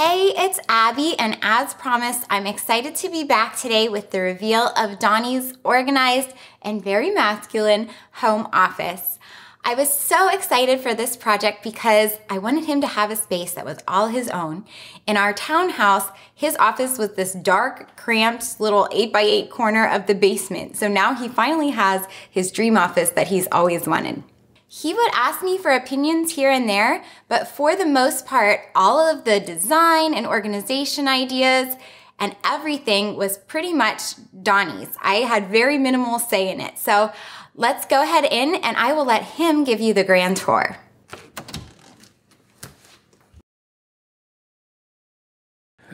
Hey, it's Abby, and as promised, I'm excited to be back today with the reveal of Donnie's organized and very masculine home office. I was so excited for this project because I wanted him to have a space that was all his own. In our townhouse, his office was this dark, cramped little 8x8 corner of the basement. So now he finally has his dream office that he's always wanted. He would ask me for opinions here and there, but for the most part, all of the design and organization ideas and everything was pretty much Donnie's. I had very minimal say in it. So let's go ahead in and I will let him give you the grand tour.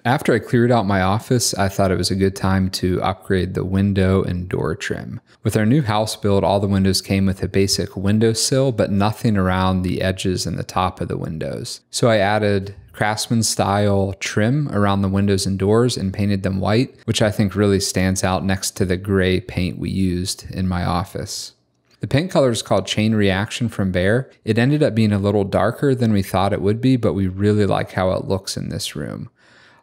After I cleared out my office, I thought it was a good time to upgrade the window and door trim. With our new house build, all the windows came with a basic windowsill, but nothing around the edges and the top of the windows. So I added craftsman style trim around the windows and doors and painted them white, which I think really stands out next to the gray paint we used in my office. The paint color is called Chain Reaction from Behr. It ended up being a little darker than we thought it would be, but we really like how it looks in this room.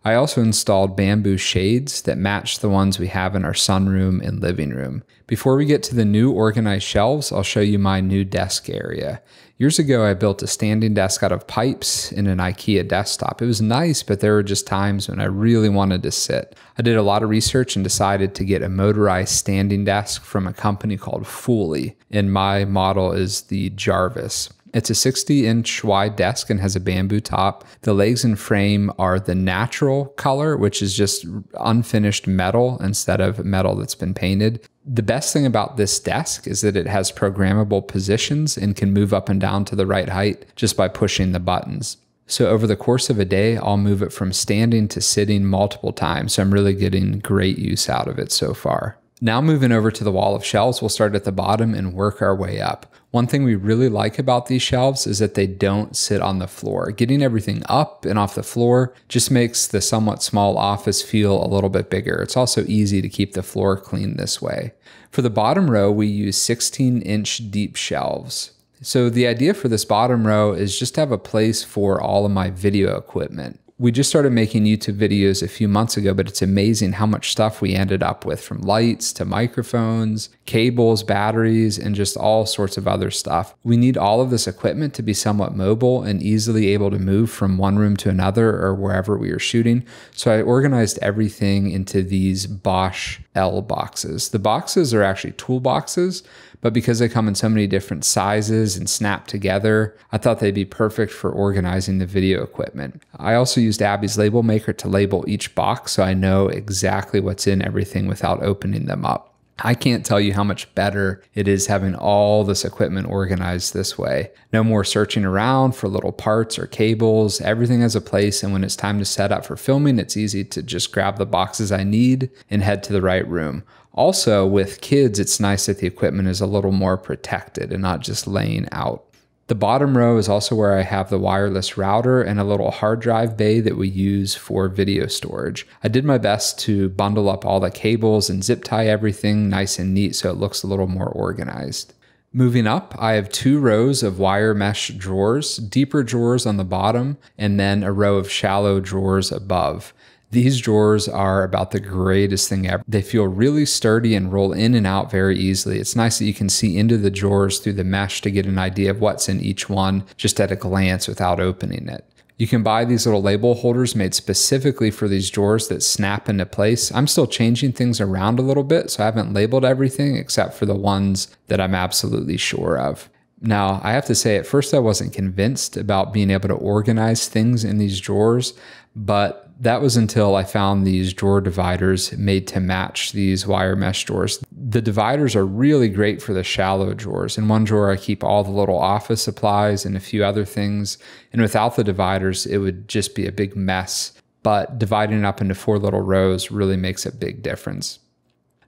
I also installed bamboo shades that match the ones we have in our sunroom and living room. Before we get to the new organized shelves, I'll show you my new desk area. Years ago, I built a standing desk out of pipes in an IKEA desktop. It was nice, but there were just times when I really wanted to sit. I did a lot of research and decided to get a motorized standing desk from a company called Fully, and my model is the Jarvis. It's a 60 inch wide desk and has a bamboo top. The legs and frame are the natural color, which is just unfinished metal instead of metal that's been painted. The best thing about this desk is that it has programmable positions and can move up and down to the right height just by pushing the buttons. So over the course of a day, I'll move it from standing to sitting multiple times. So I'm really getting great use out of it so far. Now moving over to the wall of shelves, we'll start at the bottom and work our way up. One thing we really like about these shelves is that they don't sit on the floor. Getting everything up and off the floor just makes the somewhat small office feel a little bit bigger. It's also easy to keep the floor clean this way. For the bottom row, we use 16 inch deep shelves. So the idea for this bottom row is just to have a place for all of my video equipment we just started making YouTube videos a few months ago, but it's amazing how much stuff we ended up with from lights to microphones, cables, batteries, and just all sorts of other stuff. We need all of this equipment to be somewhat mobile and easily able to move from one room to another or wherever we are shooting. So I organized everything into these Bosch L boxes. The boxes are actually toolboxes but because they come in so many different sizes and snap together, I thought they'd be perfect for organizing the video equipment. I also used Abby's label maker to label each box so I know exactly what's in everything without opening them up. I can't tell you how much better it is having all this equipment organized this way. No more searching around for little parts or cables. Everything has a place, and when it's time to set up for filming, it's easy to just grab the boxes I need and head to the right room. Also, with kids, it's nice that the equipment is a little more protected and not just laying out. The bottom row is also where I have the wireless router and a little hard drive bay that we use for video storage. I did my best to bundle up all the cables and zip tie everything nice and neat so it looks a little more organized. Moving up, I have two rows of wire mesh drawers, deeper drawers on the bottom, and then a row of shallow drawers above. These drawers are about the greatest thing ever. They feel really sturdy and roll in and out very easily. It's nice that you can see into the drawers through the mesh to get an idea of what's in each one just at a glance without opening it. You can buy these little label holders made specifically for these drawers that snap into place. I'm still changing things around a little bit, so I haven't labeled everything except for the ones that I'm absolutely sure of. Now, I have to say, at first I wasn't convinced about being able to organize things in these drawers, but that was until I found these drawer dividers made to match these wire mesh drawers. The dividers are really great for the shallow drawers. In one drawer, I keep all the little office supplies and a few other things. And without the dividers, it would just be a big mess. But dividing it up into four little rows really makes a big difference.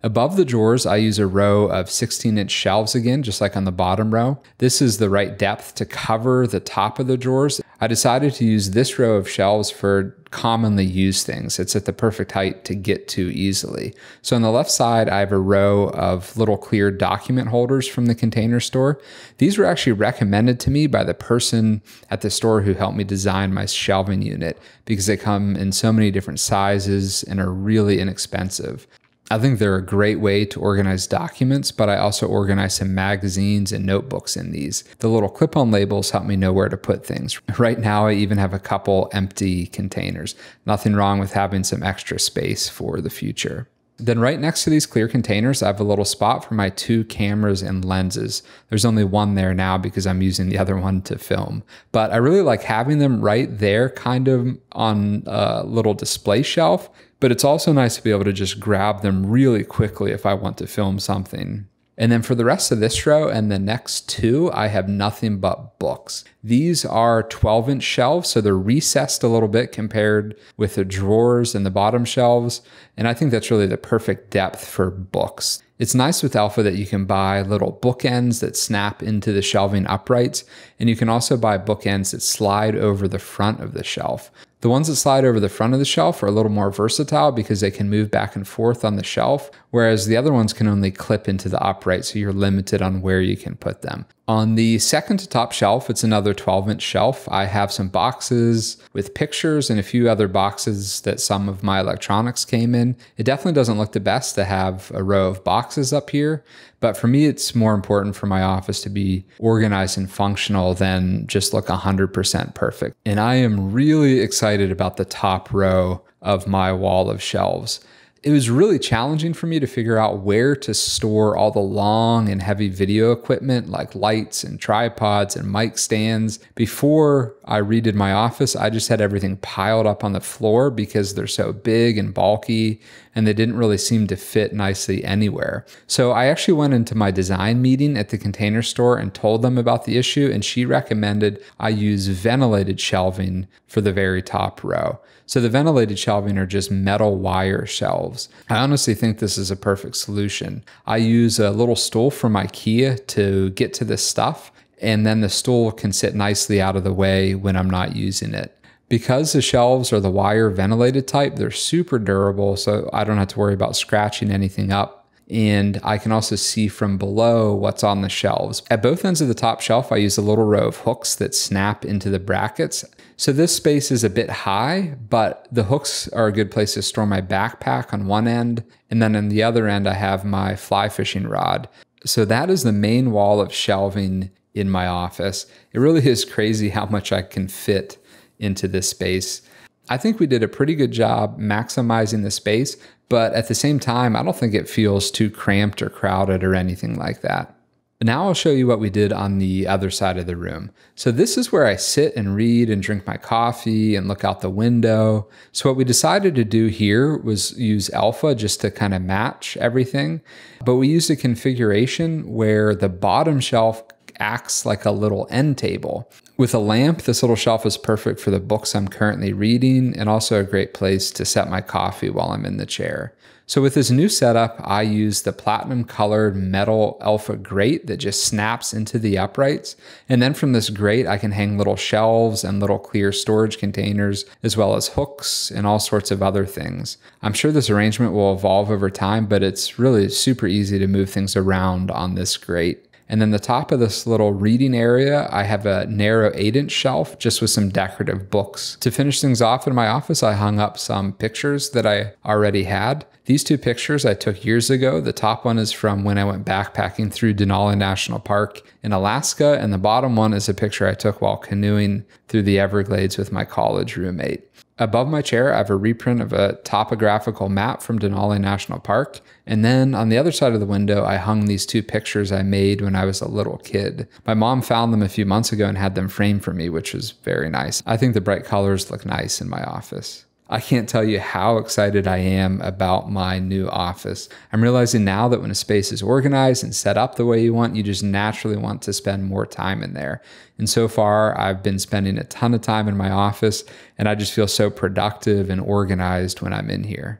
Above the drawers, I use a row of 16 inch shelves again, just like on the bottom row. This is the right depth to cover the top of the drawers. I decided to use this row of shelves for commonly used things. It's at the perfect height to get to easily. So on the left side, I have a row of little clear document holders from the container store. These were actually recommended to me by the person at the store who helped me design my shelving unit because they come in so many different sizes and are really inexpensive. I think they're a great way to organize documents, but I also organize some magazines and notebooks in these. The little clip on labels help me know where to put things. Right now, I even have a couple empty containers. Nothing wrong with having some extra space for the future. Then right next to these clear containers, I have a little spot for my two cameras and lenses. There's only one there now because I'm using the other one to film. But I really like having them right there kind of on a little display shelf but it's also nice to be able to just grab them really quickly if I want to film something. And then for the rest of this row and the next two, I have nothing but books. These are 12 inch shelves, so they're recessed a little bit compared with the drawers and the bottom shelves. And I think that's really the perfect depth for books. It's nice with Elfa that you can buy little bookends that snap into the shelving uprights, and you can also buy bookends that slide over the front of the shelf. The ones that slide over the front of the shelf are a little more versatile because they can move back and forth on the shelf, whereas the other ones can only clip into the upright, so you're limited on where you can put them. On the second to top shelf, it's another 12 inch shelf. I have some boxes with pictures and a few other boxes that some of my electronics came in. It definitely doesn't look the best to have a row of boxes up here, but for me, it's more important for my office to be organized and functional than just look 100% perfect. And I am really excited about the top row of my wall of shelves it was really challenging for me to figure out where to store all the long and heavy video equipment like lights and tripods and mic stands. Before I redid my office, I just had everything piled up on the floor because they're so big and bulky and they didn't really seem to fit nicely anywhere. So I actually went into my design meeting at the container store and told them about the issue, and she recommended I use ventilated shelving for the very top row. So the ventilated shelving are just metal wire shelves. I honestly think this is a perfect solution. I use a little stool from IKEA to get to this stuff, and then the stool can sit nicely out of the way when I'm not using it. Because the shelves are the wire ventilated type, they're super durable, so I don't have to worry about scratching anything up. And I can also see from below what's on the shelves. At both ends of the top shelf, I use a little row of hooks that snap into the brackets. So this space is a bit high, but the hooks are a good place to store my backpack on one end. And then on the other end, I have my fly fishing rod. So that is the main wall of shelving in my office. It really is crazy how much I can fit into this space. I think we did a pretty good job maximizing the space, but at the same time, I don't think it feels too cramped or crowded or anything like that. Now I'll show you what we did on the other side of the room. So this is where I sit and read and drink my coffee and look out the window. So what we decided to do here was use Elfa just to kind of match everything. But we used a configuration where the bottom shelf acts like a little end table. With a lamp, this little shelf is perfect for the books I'm currently reading and also a great place to set my coffee while I'm in the chair. So with this new setup, I use the platinum colored metal Elfa grate that just snaps into the uprights. And then from this grate, I can hang little shelves and little clear storage containers, as well as hooks and all sorts of other things. I'm sure this arrangement will evolve over time, but it's really super easy to move things around on this grate. And then the top of this little reading area, I have a narrow eight inch shelf just with some decorative books. To finish things off in my office, I hung up some pictures that I already had. These two pictures I took years ago. The top one is from when I went backpacking through Denali National Park in Alaska, and the bottom one is a picture I took while canoeing through the Everglades with my college roommate. Above my chair, I have a reprint of a topographical map from Denali National Park. And then on the other side of the window, I hung these two pictures I made when I was a little kid. My mom found them a few months ago and had them framed for me, which was very nice. I think the bright colors look nice in my office. I can't tell you how excited I am about my new office. I'm realizing now that when a space is organized and set up the way you want, you just naturally want to spend more time in there. And so far, I've been spending a ton of time in my office, and I just feel so productive and organized when I'm in here.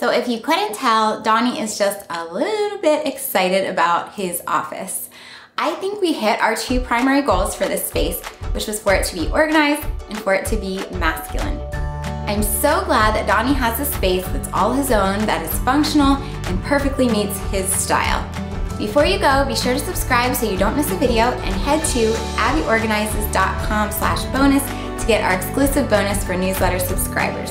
So if you couldn't tell, Donnie is just a little bit excited about his office. I think we hit our two primary goals for this space, which was for it to be organized and for it to be masculine. I'm so glad that Donnie has a space that's all his own, that is functional, and perfectly meets his style. Before you go, be sure to subscribe so you don't miss a video and head to abbyorganizes.com slash bonus to get our exclusive bonus for newsletter subscribers.